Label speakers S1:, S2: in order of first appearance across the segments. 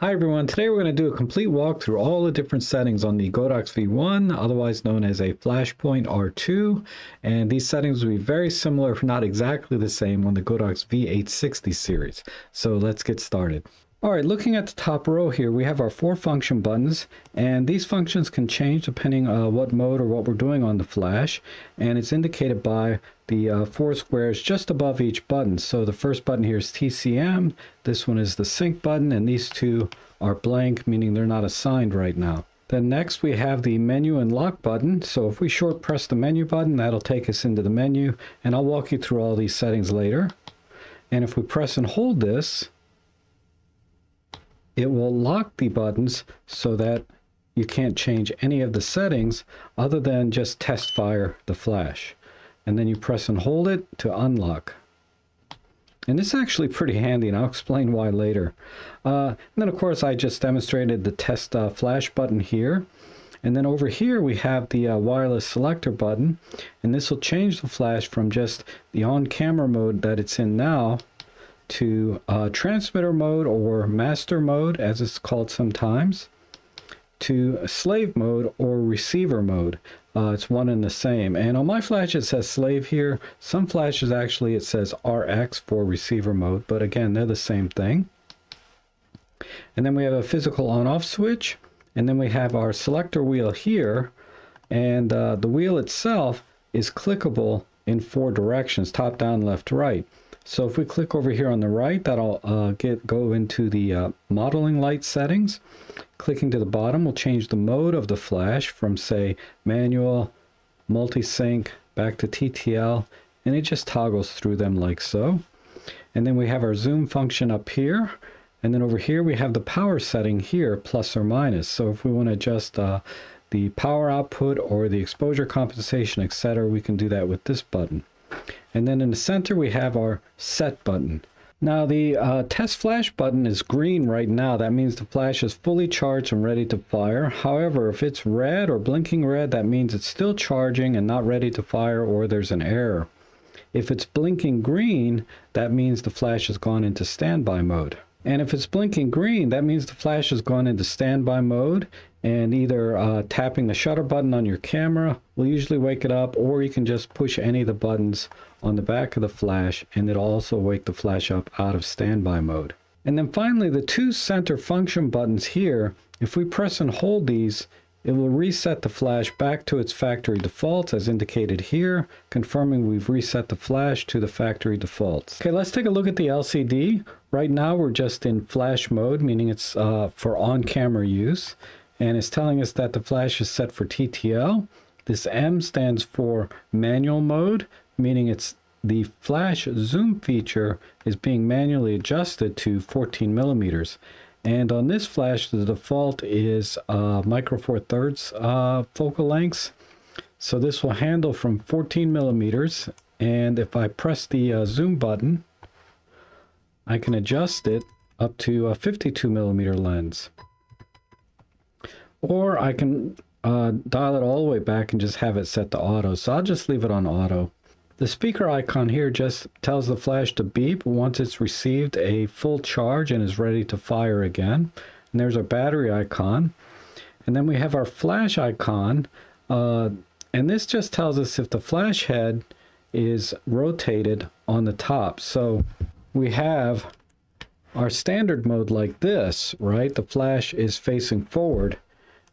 S1: Hi everyone, today we're going to do a complete walk through all the different settings on the Godox V1, otherwise known as a Flashpoint R2, and these settings will be very similar, if not exactly the same, on the Godox V860 series. So let's get started. Alright, looking at the top row here, we have our four function buttons, and these functions can change depending uh, what mode or what we're doing on the flash, and it's indicated by the uh, four squares just above each button. So the first button here is TCM, this one is the sync button, and these two are blank, meaning they're not assigned right now. Then next we have the menu and lock button. So if we short press the menu button, that'll take us into the menu, and I'll walk you through all these settings later. And if we press and hold this, it will lock the buttons so that you can't change any of the settings other than just test fire the flash. And then you press and hold it to unlock. And this is actually pretty handy, and I'll explain why later. Uh, and then, of course, I just demonstrated the test uh, flash button here. And then over here, we have the uh, wireless selector button. And this will change the flash from just the on-camera mode that it's in now to uh, transmitter mode or master mode, as it's called sometimes, to slave mode or receiver mode. Uh, it's one and the same. And on my flash, it says slave here. Some flashes actually it says RX for receiver mode, but again, they're the same thing. And then we have a physical on-off switch, and then we have our selector wheel here, and uh, the wheel itself is clickable in four directions, top, down, left, right. So if we click over here on the right, that'll uh, get go into the uh, modeling light settings. Clicking to the bottom will change the mode of the flash from say manual, multi-sync, back to TTL, and it just toggles through them like so. And then we have our zoom function up here. And then over here we have the power setting here, plus or minus. So if we want to adjust uh, the power output or the exposure compensation, etc., we can do that with this button. And then in the center, we have our set button. Now the uh, test flash button is green right now. That means the flash is fully charged and ready to fire. However, if it's red or blinking red, that means it's still charging and not ready to fire or there's an error. If it's blinking green, that means the flash has gone into standby mode. And if it's blinking green, that means the flash has gone into standby mode and either uh, tapping the shutter button on your camera will usually wake it up or you can just push any of the buttons on the back of the flash and it'll also wake the flash up out of standby mode. And then finally the two center function buttons here, if we press and hold these, it will reset the flash back to its factory defaults as indicated here, confirming we've reset the flash to the factory defaults. Okay, let's take a look at the LCD. Right now we're just in flash mode, meaning it's uh, for on-camera use and it's telling us that the flash is set for TTL. This M stands for manual mode, meaning it's the flash zoom feature is being manually adjusted to 14 millimeters. And on this flash, the default is uh, micro four thirds uh, focal lengths. So this will handle from 14 millimeters. And if I press the uh, zoom button, I can adjust it up to a 52 millimeter lens. Or I can uh, dial it all the way back and just have it set to auto. So I'll just leave it on auto. The speaker icon here just tells the flash to beep once it's received a full charge and is ready to fire again. And there's our battery icon. And then we have our flash icon. Uh, and this just tells us if the flash head is rotated on the top. So we have our standard mode like this, right? The flash is facing forward.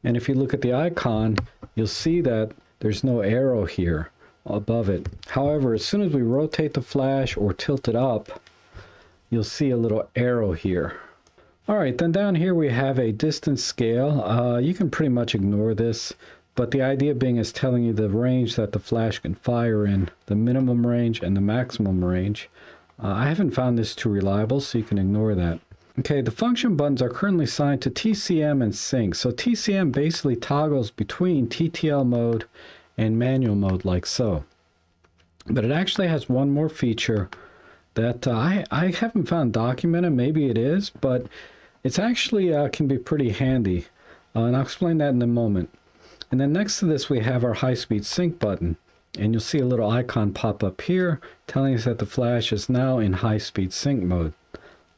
S1: And if you look at the icon, you'll see that there's no arrow here above it. However, as soon as we rotate the flash or tilt it up, you'll see a little arrow here. All right, then down here we have a distance scale. Uh, you can pretty much ignore this, but the idea being is telling you the range that the flash can fire in, the minimum range and the maximum range. Uh, I haven't found this too reliable, so you can ignore that. Okay, the function buttons are currently assigned to TCM and sync. So TCM basically toggles between TTL mode and manual mode like so. But it actually has one more feature that uh, I, I haven't found documented. Maybe it is, but it's actually uh, can be pretty handy. Uh, and I'll explain that in a moment. And then next to this, we have our high-speed sync button. And you'll see a little icon pop up here telling us that the flash is now in high-speed sync mode.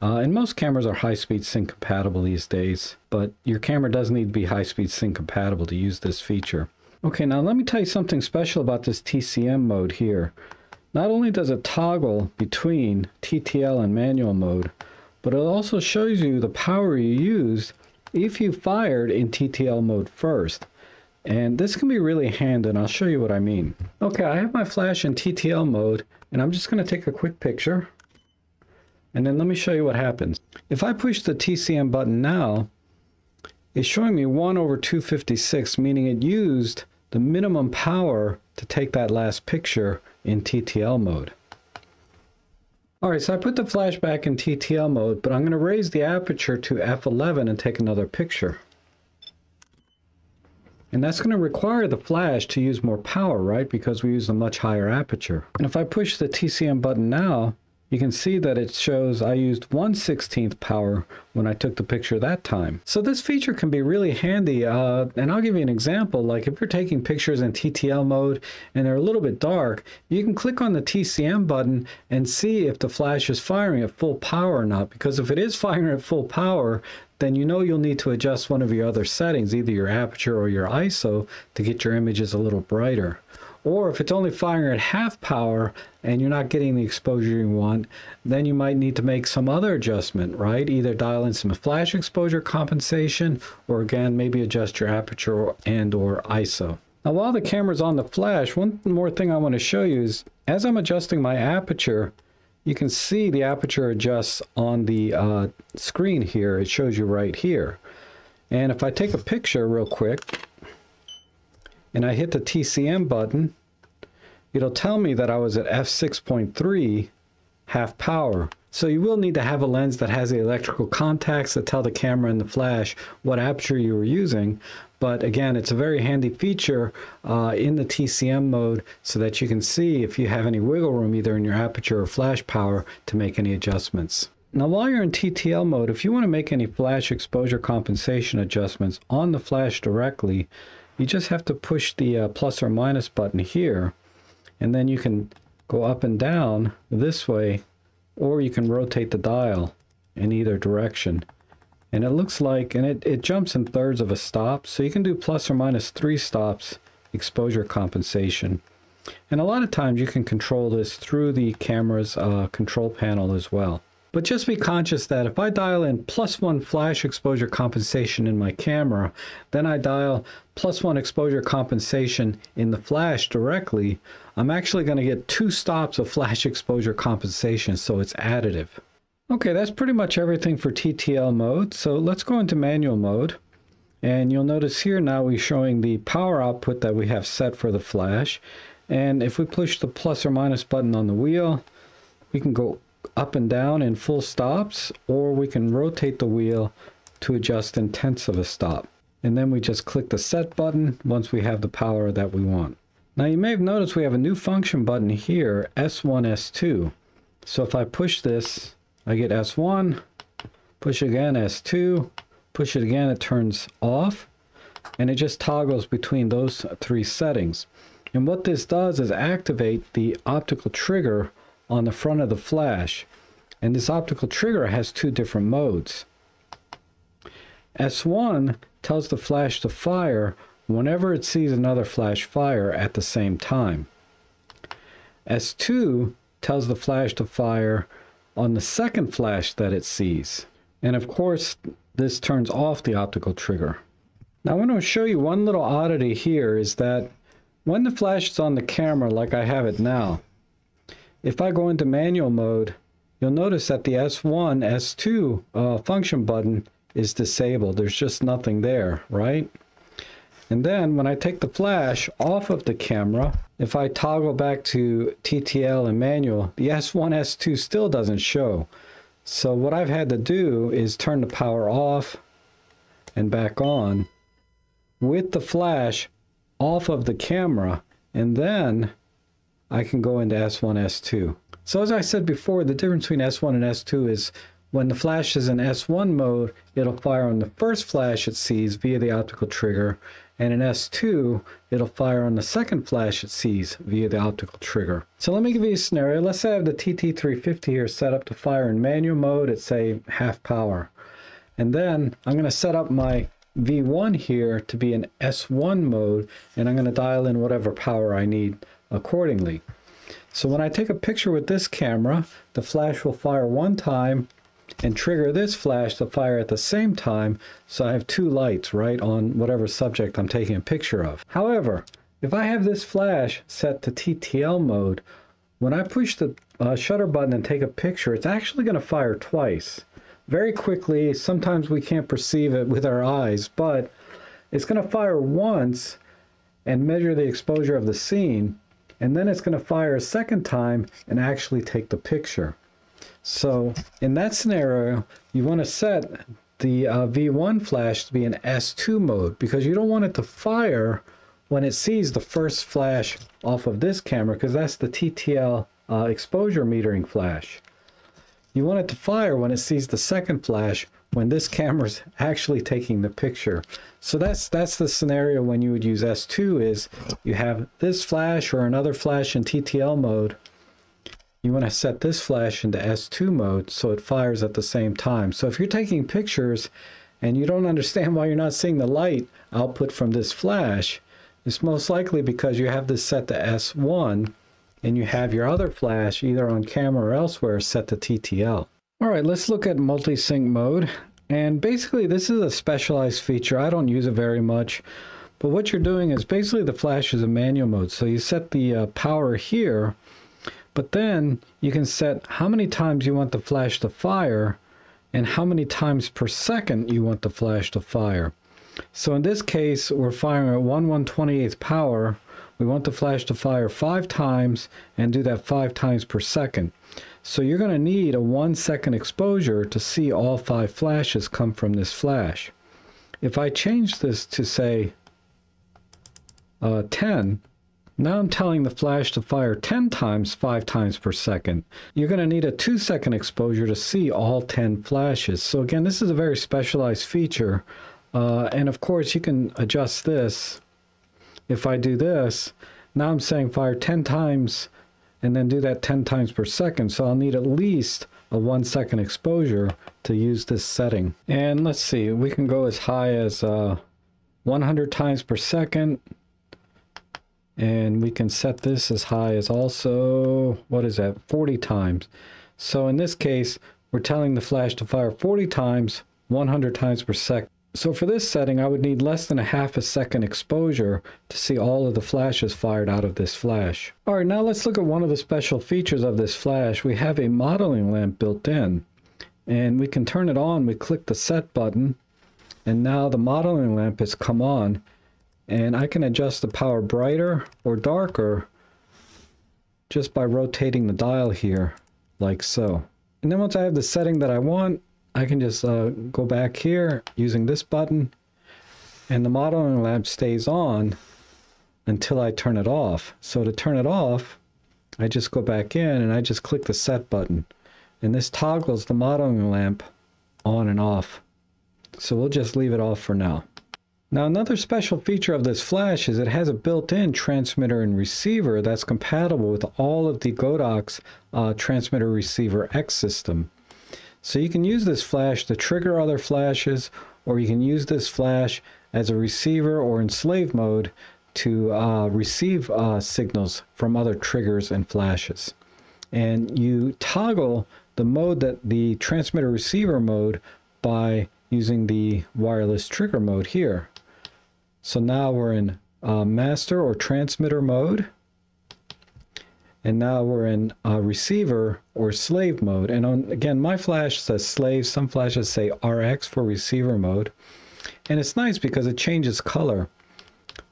S1: Uh, and most cameras are high-speed sync compatible these days, but your camera does need to be high-speed sync compatible to use this feature. Okay, now let me tell you something special about this TCM mode here. Not only does it toggle between TTL and manual mode, but it also shows you the power you used if you fired in TTL mode first. And this can be really handy, and I'll show you what I mean. Okay, I have my flash in TTL mode, and I'm just going to take a quick picture. And then let me show you what happens. If I push the TCM button now, it's showing me 1 over 256, meaning it used the minimum power to take that last picture in TTL mode. Alright, so I put the flash back in TTL mode, but I'm going to raise the aperture to f11 and take another picture. And that's going to require the flash to use more power, right? Because we use a much higher aperture. And if I push the TCM button now, you can see that it shows I used 1 16th power when I took the picture that time. So this feature can be really handy, uh, and I'll give you an example. Like if you're taking pictures in TTL mode and they're a little bit dark, you can click on the TCM button and see if the flash is firing at full power or not. Because if it is firing at full power, then you know you'll need to adjust one of your other settings, either your aperture or your ISO, to get your images a little brighter. Or if it's only firing at half power and you're not getting the exposure you want, then you might need to make some other adjustment, right? Either dial in some flash exposure compensation or again, maybe adjust your aperture and or ISO. Now while the camera's on the flash, one more thing I want to show you is as I'm adjusting my aperture, you can see the aperture adjusts on the uh, screen here. It shows you right here. And if I take a picture real quick, and I hit the TCM button, it'll tell me that I was at f6.3 half power. So you will need to have a lens that has the electrical contacts that tell the camera and the flash what aperture you were using. But again, it's a very handy feature uh, in the TCM mode so that you can see if you have any wiggle room either in your aperture or flash power to make any adjustments. Now while you're in TTL mode, if you want to make any flash exposure compensation adjustments on the flash directly, you just have to push the uh, plus or minus button here and then you can go up and down this way or you can rotate the dial in either direction. And it looks like and it, it jumps in thirds of a stop so you can do plus or minus three stops exposure compensation. And a lot of times you can control this through the camera's uh, control panel as well but just be conscious that if I dial in plus one flash exposure compensation in my camera, then I dial plus one exposure compensation in the flash directly, I'm actually going to get two stops of flash exposure compensation, so it's additive. Okay, that's pretty much everything for TTL mode. So let's go into manual mode. And you'll notice here now we're showing the power output that we have set for the flash. And if we push the plus or minus button on the wheel, we can go up and down in full stops, or we can rotate the wheel to adjust in tenths of a stop. And then we just click the set button once we have the power that we want. Now you may have noticed we have a new function button here, S1, S2. So if I push this, I get S1, push again, S2, push it again, it turns off, and it just toggles between those three settings. And what this does is activate the optical trigger on the front of the flash. And this optical trigger has two different modes. S1 tells the flash to fire whenever it sees another flash fire at the same time. S2 tells the flash to fire on the second flash that it sees. And of course, this turns off the optical trigger. Now I want to show you one little oddity here is that when the flash is on the camera like I have it now, if I go into manual mode, you'll notice that the S1, S2 uh, function button is disabled. There's just nothing there, right? And then when I take the flash off of the camera, if I toggle back to TTL and manual, the S1, S2 still doesn't show. So what I've had to do is turn the power off and back on with the flash off of the camera and then I can go into S1, S2. So as I said before, the difference between S1 and S2 is when the flash is in S1 mode, it'll fire on the first flash it sees via the optical trigger, and in S2, it'll fire on the second flash it sees via the optical trigger. So let me give you a scenario. Let's say I have the TT350 here set up to fire in manual mode at say half power. And then I'm going to set up my V1 here to be in S1 mode, and I'm going to dial in whatever power I need accordingly. So when I take a picture with this camera, the flash will fire one time and trigger this flash to fire at the same time so I have two lights right on whatever subject I'm taking a picture of. However, if I have this flash set to TTL mode, when I push the uh, shutter button and take a picture, it's actually going to fire twice. Very quickly, sometimes we can't perceive it with our eyes, but it's going to fire once and measure the exposure of the scene, and then it's going to fire a second time and actually take the picture. So in that scenario, you want to set the uh, V1 flash to be in S2 mode because you don't want it to fire when it sees the first flash off of this camera because that's the TTL uh, exposure metering flash. You want it to fire when it sees the second flash when this camera's actually taking the picture. So that's that's the scenario when you would use S2 is you have this flash or another flash in TTL mode you want to set this flash into S2 mode so it fires at the same time. So if you're taking pictures and you don't understand why you're not seeing the light output from this flash, it's most likely because you have this set to S1 and you have your other flash either on camera or elsewhere set to TTL. All right, let's look at multi-sync mode. And basically this is a specialized feature. I don't use it very much. But what you're doing is basically the flash is a manual mode. So you set the uh, power here but then you can set how many times you want the flash to fire and how many times per second you want the flash to fire. So in this case, we're firing at 1 128th power. We want the flash to fire five times and do that five times per second. So you're going to need a one second exposure to see all five flashes come from this flash. If I change this to say uh, 10, now I'm telling the flash to fire 10 times 5 times per second. You're going to need a 2 second exposure to see all 10 flashes. So again, this is a very specialized feature. Uh, and of course, you can adjust this. If I do this, now I'm saying fire 10 times and then do that 10 times per second. So I'll need at least a 1 second exposure to use this setting. And let's see, we can go as high as uh, 100 times per second and we can set this as high as also what is that 40 times so in this case we're telling the flash to fire 40 times 100 times per second so for this setting I would need less than a half a second exposure to see all of the flashes fired out of this flash. Alright now let's look at one of the special features of this flash. We have a modeling lamp built in and we can turn it on. We click the set button and now the modeling lamp has come on and I can adjust the power brighter or darker just by rotating the dial here like so. And then once I have the setting that I want, I can just uh, go back here using this button and the modeling lamp stays on until I turn it off. So to turn it off, I just go back in and I just click the set button. And this toggles the modeling lamp on and off. So we'll just leave it off for now. Now another special feature of this flash is it has a built-in transmitter and receiver that's compatible with all of the Godox uh, transmitter receiver X system. So you can use this flash to trigger other flashes or you can use this flash as a receiver or in slave mode to uh, receive uh, signals from other triggers and flashes. And you toggle the mode that the transmitter receiver mode by using the wireless trigger mode here. So now we're in uh, master or transmitter mode. And now we're in uh, receiver or slave mode. And on, again, my flash says slave. Some flashes say RX for receiver mode. And it's nice because it changes color.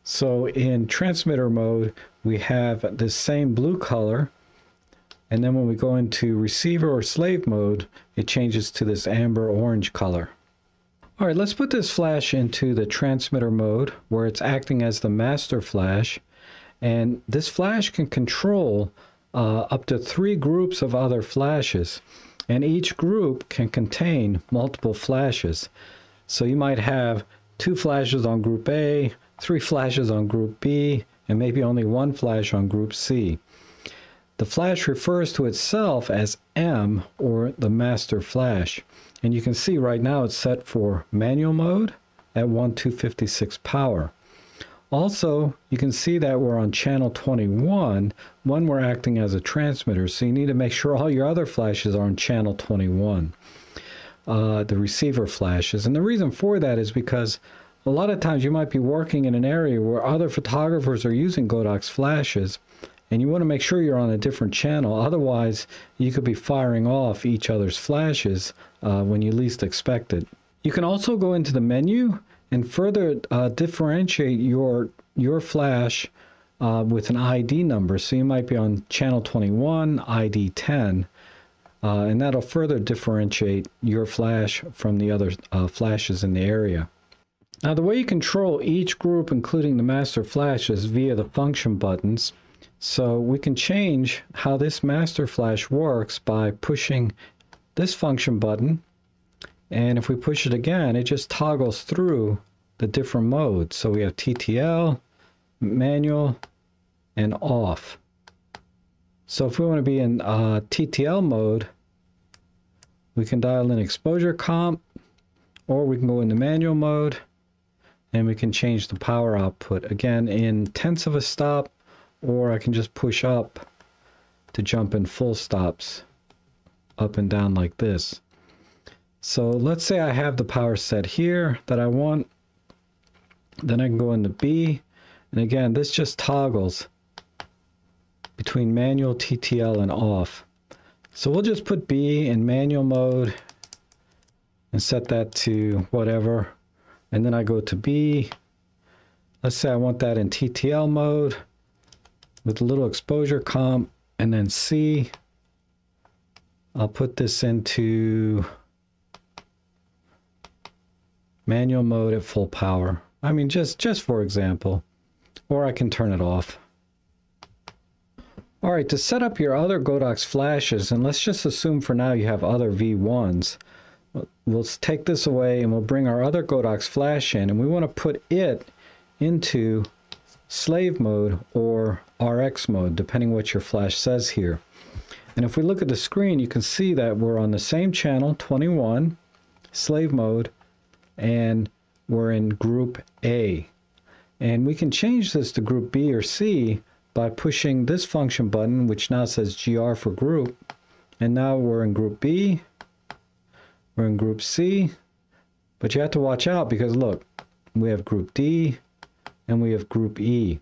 S1: So in transmitter mode, we have the same blue color. And then when we go into receiver or slave mode, it changes to this amber orange color. All right, let's put this flash into the transmitter mode where it's acting as the master flash. And this flash can control uh, up to three groups of other flashes. And each group can contain multiple flashes. So you might have two flashes on group A, three flashes on group B, and maybe only one flash on group C. The flash refers to itself as M or the master flash. And you can see right now it's set for manual mode at 1256 power. Also, you can see that we're on channel 21 when we're acting as a transmitter, so you need to make sure all your other flashes are on channel 21, uh, the receiver flashes. And the reason for that is because a lot of times you might be working in an area where other photographers are using Godox flashes, and you want to make sure you're on a different channel. Otherwise, you could be firing off each other's flashes uh, when you least expect it. You can also go into the menu and further uh, differentiate your your flash uh, with an ID number. So you might be on channel 21, ID 10, uh, and that'll further differentiate your flash from the other uh, flashes in the area. Now the way you control each group, including the master flash, is via the function buttons. So we can change how this master flash works by pushing this function button and if we push it again, it just toggles through the different modes. So we have TTL, manual, and off. So if we want to be in uh, TTL mode, we can dial in exposure comp, or we can go into manual mode, and we can change the power output. Again, in tenths of a stop, or I can just push up to jump in full stops, up and down like this. So let's say I have the power set here that I want. Then I can go into B. And again, this just toggles between manual, TTL, and off. So we'll just put B in manual mode and set that to whatever. And then I go to B. Let's say I want that in TTL mode with a little exposure comp. And then C. I'll put this into manual mode at full power. I mean, just, just for example, or I can turn it off. All right, to set up your other Godox flashes, and let's just assume for now you have other V1s, we'll take this away and we'll bring our other Godox flash in, and we want to put it into slave mode or RX mode, depending what your flash says here. And if we look at the screen, you can see that we're on the same channel, 21, slave mode, and we're in group A. And we can change this to group B or C by pushing this function button, which now says GR for group. And now we're in group B, we're in group C, but you have to watch out because look, we have group D and we have group E.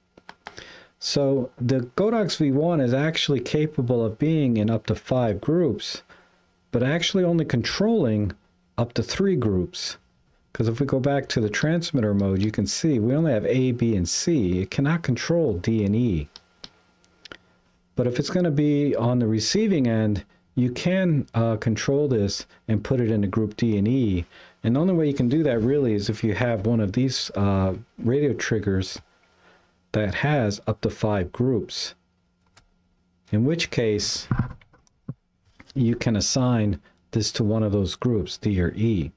S1: So the Godox V1 is actually capable of being in up to five groups, but actually only controlling up to three groups. Because if we go back to the transmitter mode, you can see we only have A, B, and C. It cannot control D and E. But if it's going to be on the receiving end, you can uh, control this and put it into group D and E. And the only way you can do that really is if you have one of these uh, radio triggers that has up to five groups. In which case, you can assign this to one of those groups, D or E.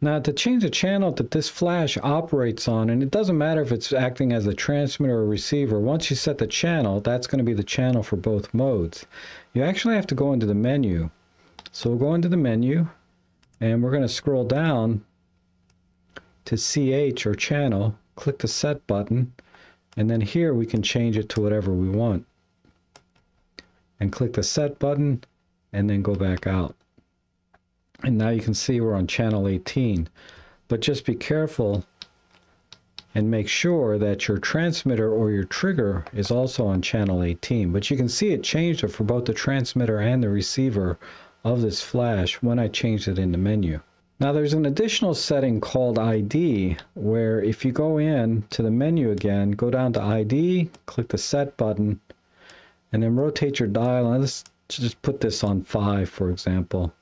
S1: Now to change the channel that this flash operates on, and it doesn't matter if it's acting as a transmitter or receiver, once you set the channel, that's going to be the channel for both modes. You actually have to go into the menu. So we'll go into the menu, and we're going to scroll down to CH or channel, click the set button, and then here we can change it to whatever we want. And click the set button, and then go back out. And now you can see we're on channel 18. But just be careful and make sure that your transmitter or your trigger is also on channel 18. But you can see it changed it for both the transmitter and the receiver of this flash when I changed it in the menu. Now there's an additional setting called ID where if you go in to the menu again, go down to ID, click the set button, and then rotate your dial. Let's just put this on 5 for example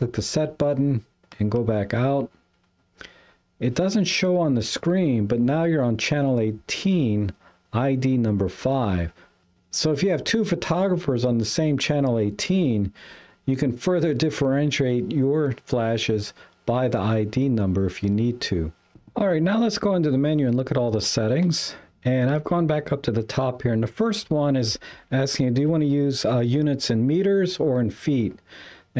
S1: click the set button and go back out. It doesn't show on the screen, but now you're on channel 18, ID number 5. So if you have two photographers on the same channel 18, you can further differentiate your flashes by the ID number if you need to. All right, now let's go into the menu and look at all the settings. And I've gone back up to the top here. And the first one is asking do you want to use uh, units in meters or in feet?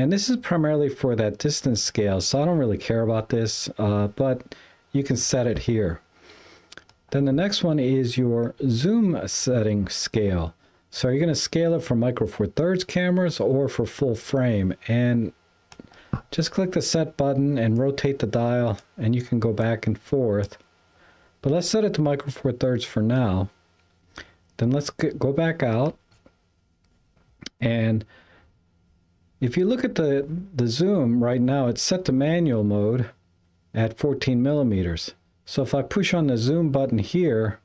S1: And this is primarily for that distance scale, so I don't really care about this, uh, but you can set it here. Then the next one is your zoom setting scale. So you're going to scale it for micro four thirds cameras or for full frame. And just click the set button and rotate the dial and you can go back and forth. But let's set it to micro four thirds for now. Then let's go back out. And if you look at the, the zoom right now, it's set to manual mode at 14 millimeters. So if I push on the zoom button here,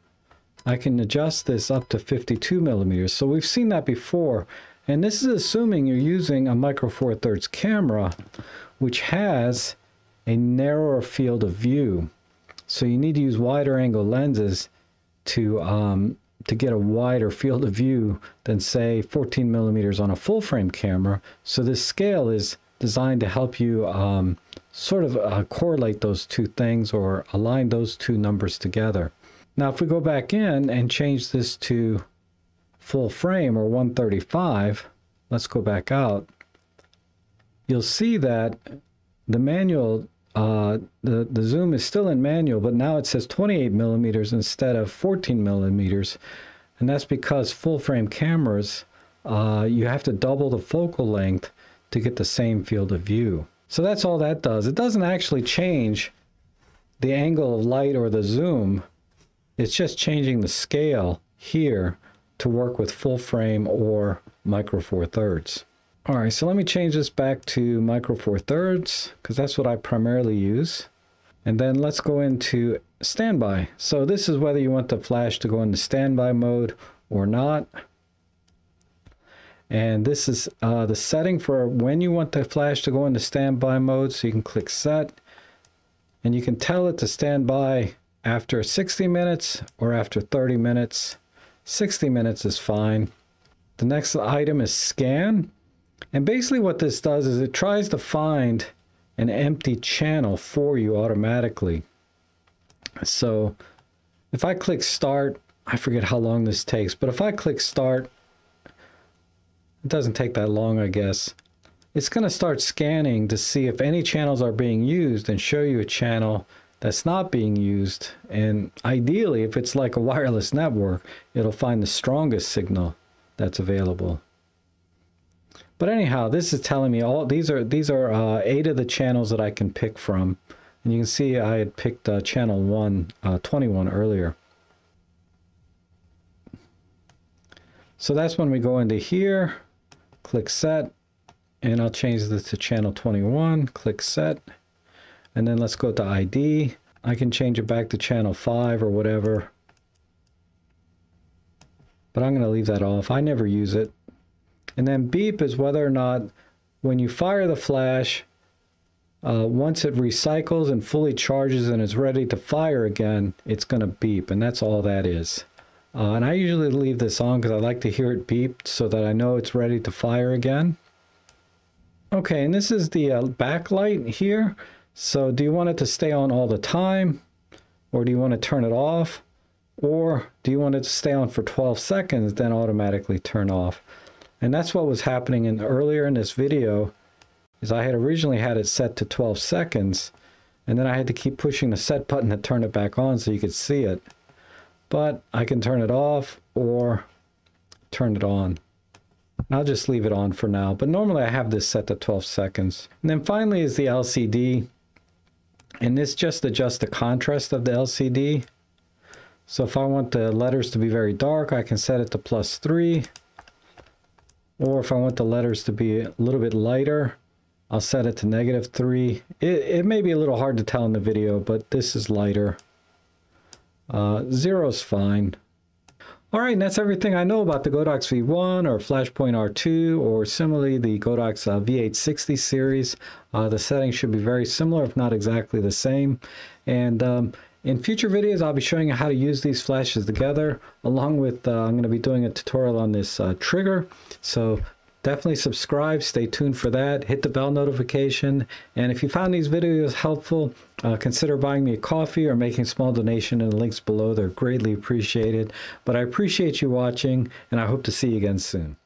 S1: I can adjust this up to 52 millimeters. So we've seen that before. And this is assuming you're using a micro four thirds camera, which has a narrower field of view. So you need to use wider angle lenses to um, to get a wider field of view than say 14 millimeters on a full frame camera. So this scale is designed to help you um, sort of uh, correlate those two things or align those two numbers together. Now if we go back in and change this to full frame or 135, let's go back out, you'll see that the manual uh, the, the zoom is still in manual, but now it says 28 millimeters instead of 14 millimeters. And that's because full frame cameras, uh, you have to double the focal length to get the same field of view. So that's all that does. It doesn't actually change the angle of light or the zoom. It's just changing the scale here to work with full frame or micro four thirds. All right, so let me change this back to micro four thirds because that's what I primarily use. And then let's go into standby. So this is whether you want the flash to go into standby mode or not. And this is uh, the setting for when you want the flash to go into standby mode. So you can click set and you can tell it to stand by after 60 minutes or after 30 minutes. 60 minutes is fine. The next item is scan. And basically what this does is it tries to find an empty channel for you automatically. So if I click start, I forget how long this takes, but if I click start, it doesn't take that long, I guess. It's going to start scanning to see if any channels are being used and show you a channel that's not being used. And ideally, if it's like a wireless network, it'll find the strongest signal that's available. But anyhow, this is telling me all these are these are uh, eight of the channels that I can pick from. And you can see I had picked uh, channel 1, uh, 21 earlier. So that's when we go into here, click set, and I'll change this to channel 21, click set, and then let's go to ID. I can change it back to channel 5 or whatever. But I'm going to leave that off. I never use it. And then beep is whether or not when you fire the flash, uh, once it recycles and fully charges and is ready to fire again, it's going to beep. And that's all that is. Uh, and I usually leave this on because I like to hear it beep so that I know it's ready to fire again. Okay, and this is the uh, backlight here. So do you want it to stay on all the time? Or do you want to turn it off? Or do you want it to stay on for 12 seconds, then automatically turn off? And that's what was happening in earlier in this video is I had originally had it set to 12 seconds and then I had to keep pushing the set button to turn it back on so you could see it. But I can turn it off or turn it on. I'll just leave it on for now, but normally I have this set to 12 seconds. And then finally is the LCD. And this just adjusts the contrast of the LCD. So if I want the letters to be very dark, I can set it to plus 3. Or if I want the letters to be a little bit lighter, I'll set it to negative 3. It, it may be a little hard to tell in the video, but this is lighter. Uh, zero is fine. All right, and that's everything I know about the Godox V1 or Flashpoint R2 or similarly the Godox uh, V860 series. Uh, the settings should be very similar, if not exactly the same. And um, in future videos, I'll be showing you how to use these flashes together, along with uh, I'm going to be doing a tutorial on this uh, trigger. So definitely subscribe. Stay tuned for that. Hit the bell notification. And if you found these videos helpful, uh, consider buying me a coffee or making a small donation in the links below. They're greatly appreciated. But I appreciate you watching, and I hope to see you again soon.